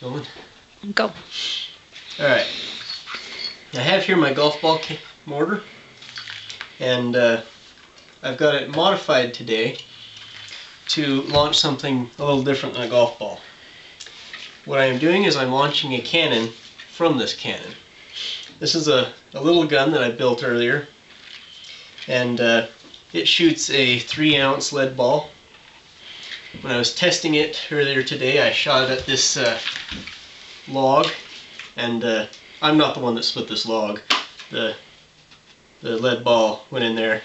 Filming? Go. Alright. I have here my golf ball mortar. And uh, I've got it modified today to launch something a little different than a golf ball. What I am doing is I'm launching a cannon from this cannon. This is a, a little gun that I built earlier. And uh, it shoots a 3 ounce lead ball. When I was testing it earlier today I shot at this uh, log and uh, I'm not the one that split this log. The, the lead ball went in there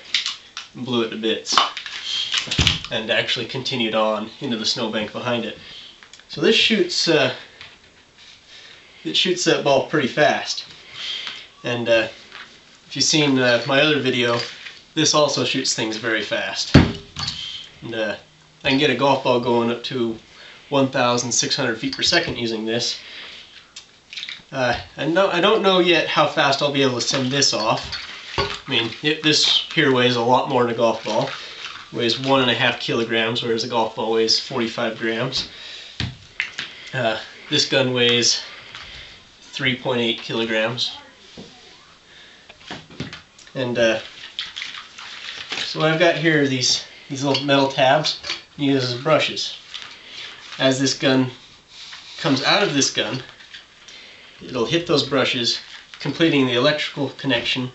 and blew it to bits and actually continued on into the snowbank behind it. So this shoots uh, it shoots that ball pretty fast and uh, if you've seen uh, my other video this also shoots things very fast and uh, I can get a golf ball going up to 1,600 feet per second using this uh, I, know, I don't know yet how fast I'll be able to send this off. I mean, it, this here weighs a lot more than a golf ball. It weighs one and a half kilograms, whereas a golf ball weighs 45 grams. Uh, this gun weighs 3.8 kilograms. And uh, so what I've got here are these, these little metal tabs used as brushes. As this gun comes out of this gun, it'll hit those brushes, completing the electrical connection,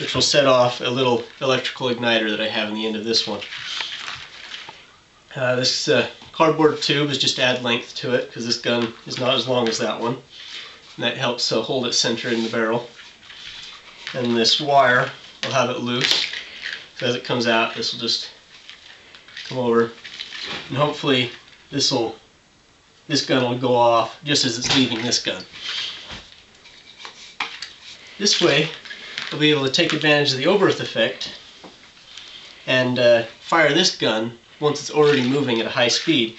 which will set off a little electrical igniter that I have in the end of this one. Uh, this uh, cardboard tube is just add length to it because this gun is not as long as that one. And that helps uh, hold it centered in the barrel. And this wire will have it loose. So as it comes out, this will just come over. And hopefully this will this gun will go off just as it's leaving this gun. This way, we'll be able to take advantage of the Oberth effect and uh, fire this gun once it's already moving at a high speed,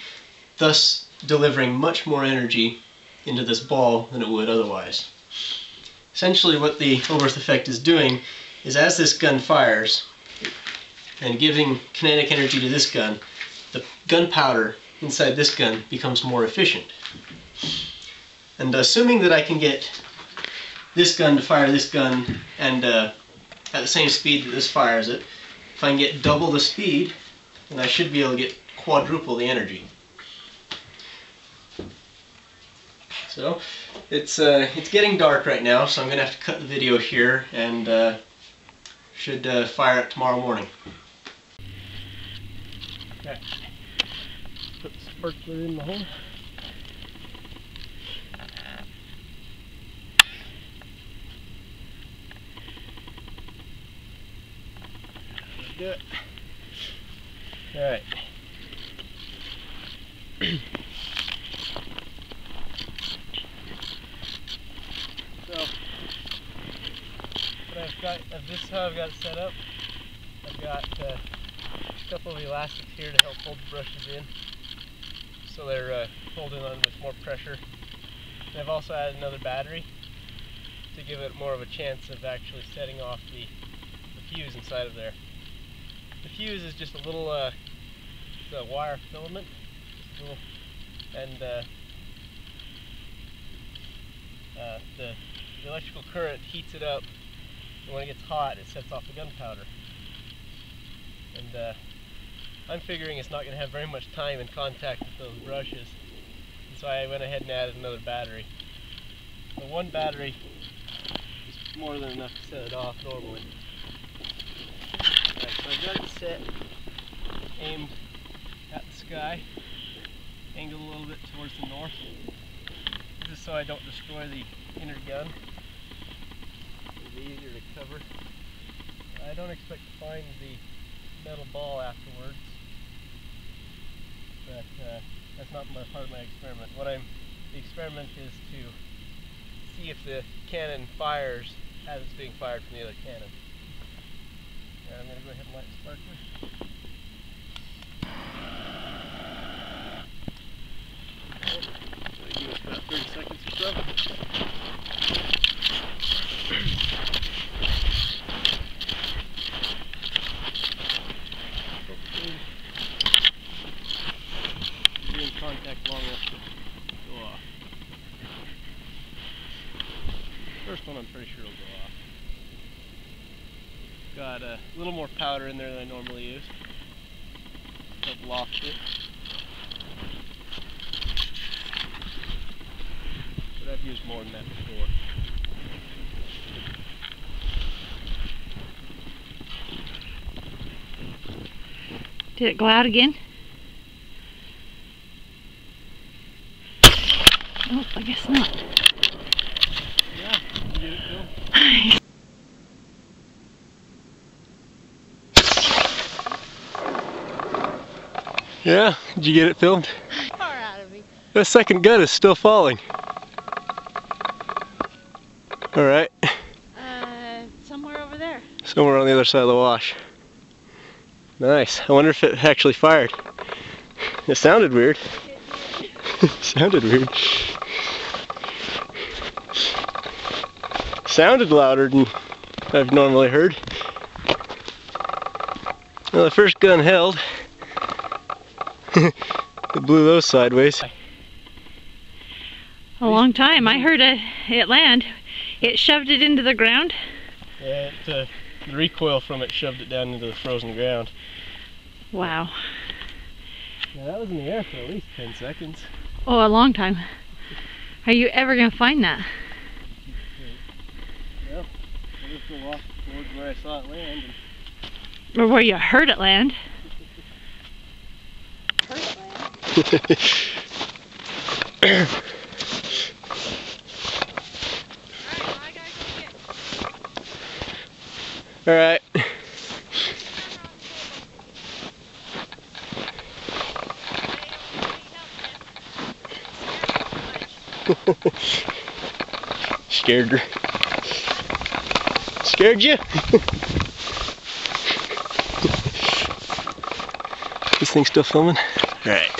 thus delivering much more energy into this ball than it would otherwise. Essentially what the Oberth effect is doing is as this gun fires and giving kinetic energy to this gun, the gunpowder inside this gun becomes more efficient. And assuming that I can get this gun to fire this gun and uh, at the same speed that this fires it, if I can get double the speed, then I should be able to get quadruple the energy. So it's uh, it's getting dark right now, so I'm gonna have to cut the video here and uh, should uh, fire it tomorrow morning. Let's do it. Alright. so, what I've got, this is how I've got it set up. I've got uh, a couple of elastics here to help hold the brushes in so they're uh, holding on with more pressure. And I've also added another battery to give it more of a chance of actually setting off the, the fuse inside of there. The fuse is just a little uh, wire filament, little, and uh, uh, the, the electrical current heats it up, and when it gets hot, it sets off the gunpowder. And uh, I'm figuring it's not going to have very much time in contact with those brushes. And so I went ahead and added another battery. The one battery is more than enough to set it off normally. Right, so I've got it set, aimed at the sky, angled a little bit towards the north. This is so I don't destroy the inner gun. It'll be easier to cover. I don't expect to find the metal ball afterwards but uh, that's not my, part of my experiment. What I'm, the experiment is to see if the cannon fires as it's being fired from the other cannon. And I'm going to go ahead and light the sparkler. Give about 30 seconds or so. contact long enough to go off. First one I'm pretty sure will go off. Got a little more powder in there than I normally use. I've locked it. But I've used more than that before. Did it go out again? Oh, I guess not. Yeah, you get it, Yeah, did you get it filmed? Far out of me. The second gun is still falling. Alright, Uh, somewhere over there. somewhere on the other side of the wash. Nice. I wonder if it actually fired. It sounded weird. sounded weird. Sounded louder than I've normally heard. Well, the first gun held. it blew those sideways. A long time. I heard it, it land. It shoved it into the ground. Yeah, it, uh, the recoil from it shoved it down into the frozen ground. Wow. Yeah, that was in the air for at least 10 seconds. Oh, a long time. Are you ever going to find that? Well, I just go off towards where I saw it land. Or where you heard it land? And All right. Scared her. Scared you? this thing's still filming? All right.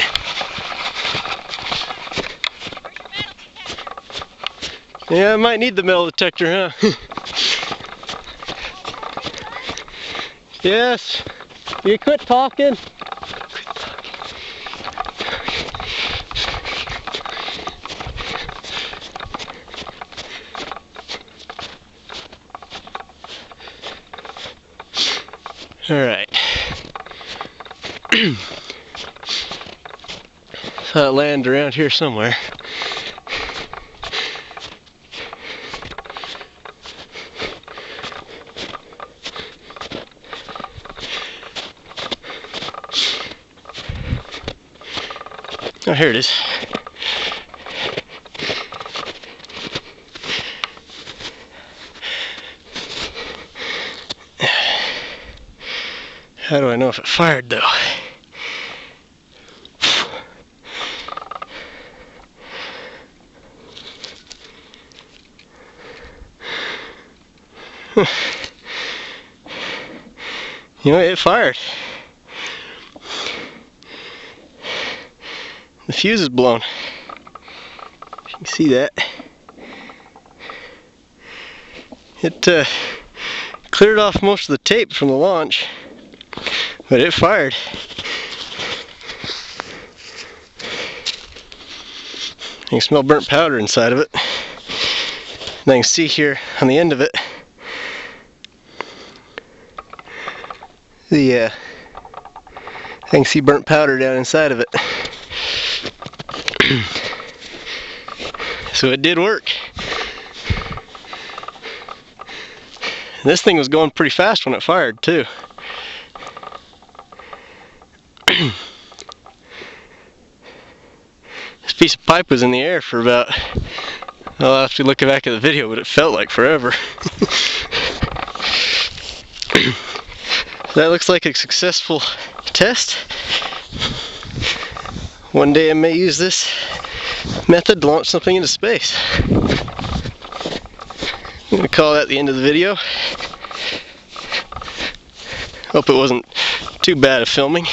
Yeah, I might need the metal detector, huh? yes. You quit talking. All right. Saw it land around here somewhere. Oh, here it is. How do I know if it fired though? You know, it fired. The fuse is blown. You can see that. It uh, cleared off most of the tape from the launch, but it fired. You can smell burnt powder inside of it. And I can see here on the end of it the uh, I can see burnt powder down inside of it. so it did work. This thing was going pretty fast when it fired too. this piece of pipe was in the air for about, I'll have to look back at the video, but it felt like forever. that looks like a successful test. One day I may use this method to launch something into space. I'm to call that the end of the video. Hope it wasn't too bad of filming.